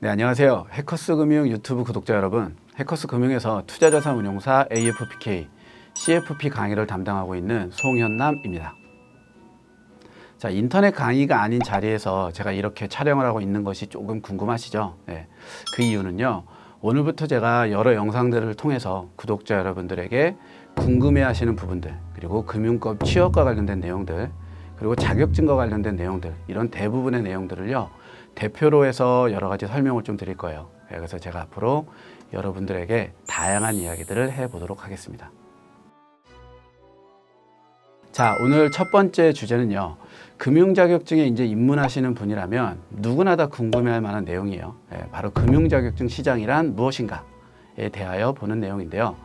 네, 안녕하세요. 해커스 금융 유튜브 구독자 여러분. 해커스 금융에서 투자자산 운용사 AFPK, CFP 강의를 담당하고 있는 송현남입니다. 자, 인터넷 강의가 아닌 자리에서 제가 이렇게 촬영을 하고 있는 것이 조금 궁금하시죠? 네, 그 이유는요. 오늘부터 제가 여러 영상들을 통해서 구독자 여러분들에게 궁금해 하시는 부분들, 그리고 금융법 취업과 관련된 내용들, 그리고 자격증과 관련된 내용들, 이런 대부분의 내용들을요. 대표로 해서 여러 가지 설명을 좀 드릴 거예요. 네, 그래서 제가 앞으로 여러분들에게 다양한 이야기들을 해보도록 하겠습니다. 자, 오늘 첫 번째 주제는요. 금융 자격증에 이제 입문하시는 분이라면 누구나 다 궁금해할 만한 내용이에요. 네, 바로 금융 자격증 시장이란 무엇인가에 대하여 보는 내용인데요.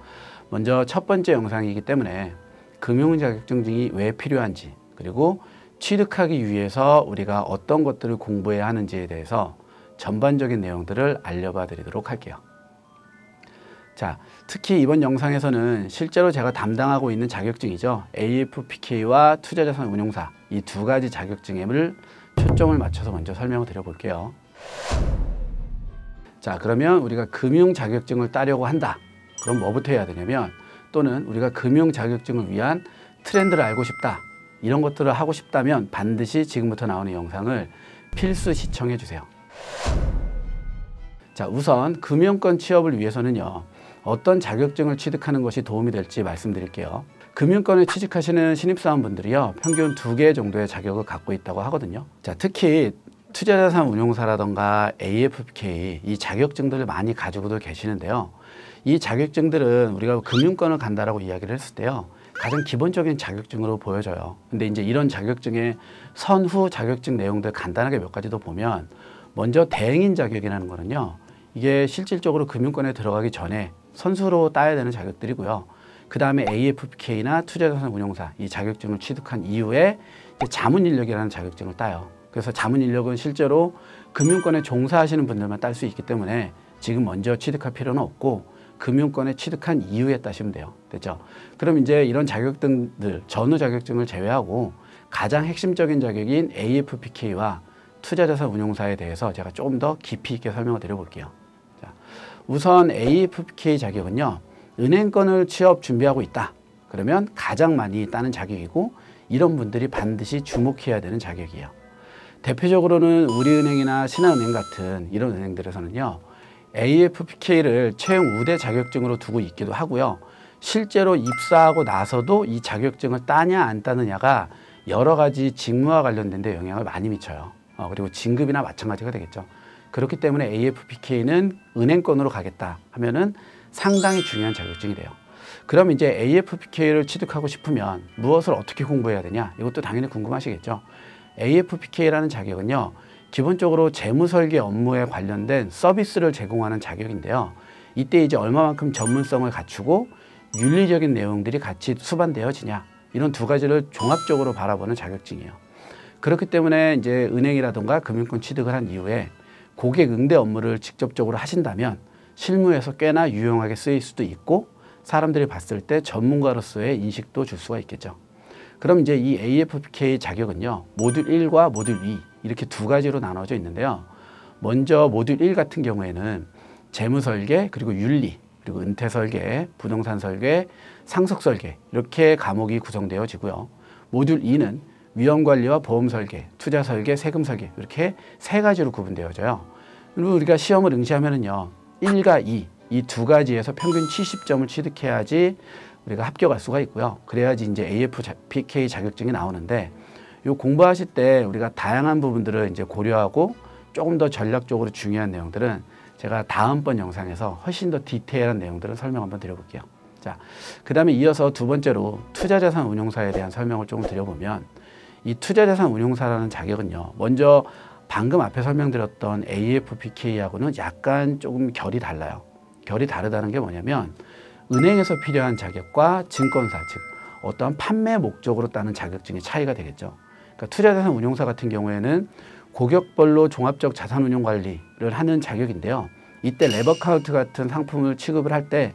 먼저 첫 번째 영상이기 때문에 금융 자격증이 왜 필요한지 그리고 취득하기 위해서 우리가 어떤 것들을 공부해야 하는지에 대해서 전반적인 내용들을 알려봐 드리도록 할게요. 자, 특히 이번 영상에서는 실제로 제가 담당하고 있는 자격증이죠. AFPK와 투자자산 운용사 이 두 가지 자격증을 초점을 맞춰서 먼저 설명을 드려볼게요. 자, 그러면 우리가 금융 자격증을 따려고 한다. 그럼 뭐부터 해야 되냐면 또는 우리가 금융 자격증을 위한 트렌드를 알고 싶다. 이런 것들을 하고 싶다면 반드시 지금부터 나오는 영상을 필수 시청해 주세요. 자, 우선 금융권 취업을 위해서는요. 어떤 자격증을 취득하는 것이 도움이 될지 말씀드릴게요. 금융권에 취직하시는 신입사원분들이요. 평균 두 개 정도의 자격을 갖고 있다고 하거든요. 자, 특히 투자자산 운용사라던가 AFPK 이 자격증들을 많이 가지고도 계시는데요. 이 자격증들은 우리가 금융권을 간다라고 이야기를 했을 때요. 가장 기본적인 자격증으로 보여져요. 근데 이제 이런 자격증의 선후 자격증 내용들 간단하게 몇 가지 더 보면 먼저 대행인 자격이라는 거는요. 이게 실질적으로 금융권에 들어가기 전에 선수로 따야 되는 자격들이고요. 그 다음에 AFPK나 투자자산 운용사 이 자격증을 취득한 이후에 자문 인력이라는 자격증을 따요. 그래서 자문 인력은 실제로 금융권에 종사하시는 분들만 딸 수 있기 때문에 지금 먼저 취득할 필요는 없고 금융권에 취득한 이후에 따시면 돼요. 됐죠? 그럼 이제 이런 자격증들, 전후 자격증을 제외하고 가장 핵심적인 자격인 AFPK와 투자자산 운용사에 대해서 제가 조금 더 깊이 있게 설명을 드려볼게요. 자, 우선 AFPK 자격은요, 은행권을 취업 준비하고 있다. 그러면 가장 많이 따는 자격이고 이런 분들이 반드시 주목해야 되는 자격이에요. 대표적으로는 우리은행이나 신한은행 같은 이런 은행들에서는요, AFPK를 채용 우대 자격증으로 두고 있기도 하고요. 실제로 입사하고 나서도 이 자격증을 따냐 안 따느냐가 여러 가지 직무와 관련된 데 영향을 많이 미쳐요. 어, 그리고 진급이나 마찬가지가 되겠죠. 그렇기 때문에 AFPK는 은행권으로 가겠다 하면은 상당히 중요한 자격증이 돼요. 그럼 이제 AFPK를 취득하고 싶으면 무엇을 어떻게 공부해야 되냐? 이것도 당연히 궁금하시겠죠. AFPK라는 자격은요. 기본적으로 재무 설계 업무에 관련된 서비스를 제공하는 자격인데요. 이때 이제 얼마만큼 전문성을 갖추고 윤리적인 내용들이 같이 수반되어지냐 이런 두 가지를 종합적으로 바라보는 자격증이에요. 그렇기 때문에 이제 은행이라든가 금융권 취득을 한 이후에 고객 응대 업무를 직접적으로 하신다면 실무에서 꽤나 유용하게 쓰일 수도 있고 사람들이 봤을 때 전문가로서의 인식도 줄 수가 있겠죠. 그럼 이제 이 AFPK 자격은요. 모듈 1과 모듈 2 이렇게 두 가지로 나눠져 있는데요. 먼저 모듈 1 같은 경우에는 재무 설계 그리고 윤리 그리고 은퇴 설계, 부동산 설계, 상속 설계 이렇게 과목이 구성되어지고요. 모듈 2는 위험 관리와 보험 설계, 투자 설계, 세금 설계 이렇게 세 가지로 구분되어져요. 그리고 우리가 시험을 응시하면은요. 1과 2, 이 두 가지에서 평균 70점을 취득해야지 우리가 합격할 수가 있고요. 그래야지 이제 AFPK 자격증이 나오는데 요 공부하실 때 우리가 다양한 부분들을 이제 고려하고 조금 더 전략적으로 중요한 내용들은 제가 다음번 영상에서 훨씬 더 디테일한 내용들을 설명 한번 드려볼게요. 자, 그 다음에 이어서 두 번째로 투자자산 운용사에 대한 설명을 조금 드려보면 이 투자자산 운용사라는 자격은요. 먼저 방금 앞에 설명드렸던 AFPK하고는 약간 조금 결이 달라요. 결이 다르다는 게 뭐냐면 은행에서 필요한 자격과 증권사, 즉 어떠한 판매 목적으로 따는 자격증의 차이가 되겠죠. 그러니까 투자자산 운용사 같은 경우에는 고객별로 종합적 자산 운용 관리를 하는 자격인데요. 이때 랩어카운트 같은 상품을 취급을 할 때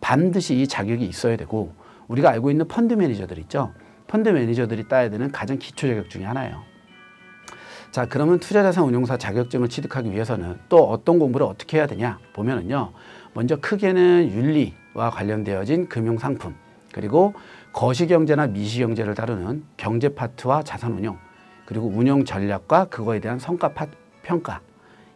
반드시 이 자격이 있어야 되고 우리가 알고 있는 펀드 매니저들 있죠. 펀드 매니저들이 따야 되는 가장 기초 자격 중에 하나예요. 자, 그러면 투자자산 운용사 자격증을 취득하기 위해서는 또 어떤 공부를 어떻게 해야 되냐 보면은요. 먼저 크게는 윤리와 관련되어진 금융 상품 그리고 거시경제나 미시경제를 다루는 경제 파트와 자산 운용 그리고 운용 전략과 그거에 대한 성과 파, 평가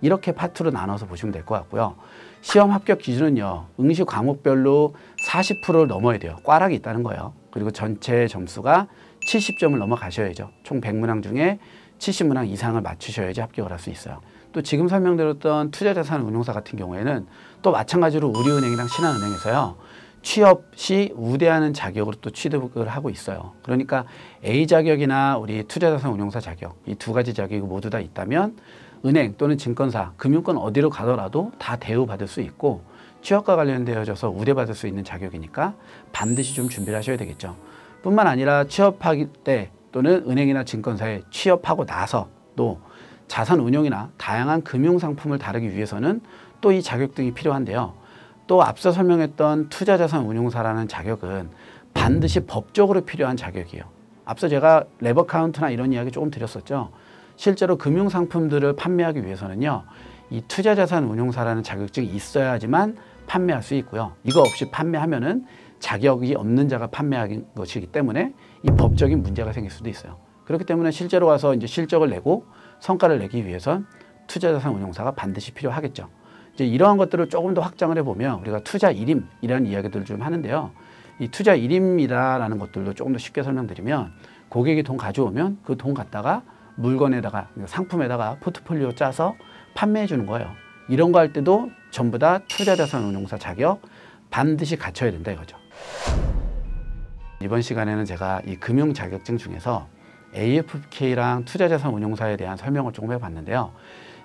이렇게 파트로 나눠서 보시면 될 것 같고요. 시험 합격 기준은요. 응시 과목별로 40%를 넘어야 돼요. 꽈락이 있다는 거예요. 그리고 전체 점수가 70점을 넘어가셔야죠. 총 100문항 중에 70문항 이상을 맞추셔야지 합격을 할 수 있어요. 또 지금 설명드렸던 투자자산 운용사 같은 경우에는 또 마찬가지로 우리은행이랑 신한은행에서요. 취업 시 우대하는 자격으로 또 취득을 하고 있어요. 그러니까 A 자격이나 우리 투자자산 운용사 자격 이 두 가지 자격이 모두 다 있다면 은행 또는 증권사, 금융권 어디로 가더라도 다 대우받을 수 있고 취업과 관련되어져서 우대받을 수 있는 자격이니까 반드시 좀 준비를 하셔야 되겠죠. 뿐만 아니라 취업하기 때 또는 은행이나 증권사에 취업하고 나서 또 자산 운용이나 다양한 금융 상품을 다루기 위해서는 또 이 자격증이 필요한데요. 또 앞서 설명했던 투자자산 운용사라는 자격은 반드시 법적으로 필요한 자격이에요. 앞서 제가 랩어카운트나 이런 이야기 조금 드렸었죠. 실제로 금융 상품들을 판매하기 위해서는요. 이 투자자산 운용사라는 자격증이 있어야지만 판매할 수 있고요. 이거 없이 판매하면 은 자격이 없는 자가 판매하는 것이기 때문에 이 법적인 문제가 생길 수도 있어요. 그렇기 때문에 실제로 와서 이제 실적을 내고 성과를 내기 위해선 투자자산 운용사가 반드시 필요하겠죠. 이제 이러한 것들을 조금 더 확장을 해보면 우리가 투자 일임이라는 이야기들을 좀 하는데요. 이 투자 일임이라는 것들도 조금 더 쉽게 설명드리면 고객이 돈 가져오면 그 돈 갖다가 물건에다가 상품에다가 포트폴리오 짜서 판매해 주는 거예요. 이런 거 할 때도 전부 다 투자자산 운용사 자격 반드시 갖춰야 된다 이거죠. 이번 시간에는 제가 이 금융 자격증 중에서 AFK랑 투자자산 운용사에 대한 설명을 조금 해봤는데요.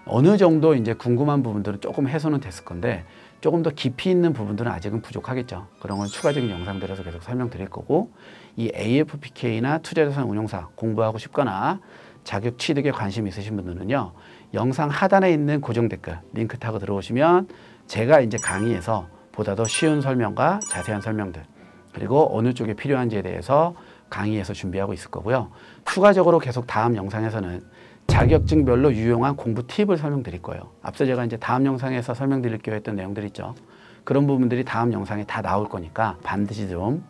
어느 정도 이제 궁금한 부분들은 조금 해소는 됐을 건데 조금 더 깊이 있는 부분들은 아직은 부족하겠죠. 그런 건 추가적인 영상들에서 계속 설명드릴 거고 이 AFPK나 투자자산 운용사 공부하고 싶거나 자격 취득에 관심 있으신 분들은요. 영상 하단에 있는 고정 댓글 링크 타고 들어오시면 제가 이제 강의에서 보다 더 쉬운 설명과 자세한 설명들 그리고 어느 쪽에 필요한지에 대해서 강의에서 준비하고 있을 거고요. 추가적으로 계속 다음 영상에서는 자격증별로 유용한 공부 팁을 설명드릴 거예요. 앞서 제가 이제 다음 영상에서 설명드릴게요 했던 내용들 있죠. 그런 부분들이 다음 영상에 다 나올 거니까 반드시 좀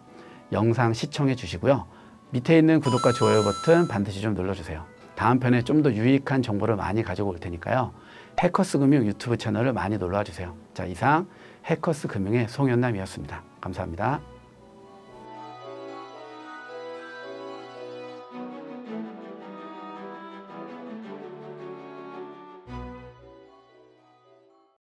영상 시청해 주시고요. 밑에 있는 구독과 좋아요 버튼 반드시 좀 눌러주세요. 다음 편에 좀 더 유익한 정보를 많이 가지고 올 테니까요. 해커스 금융 유튜브 채널을 많이 놀러와 주세요. 자, 이상 해커스 금융의 송현남이었습니다. 감사합니다.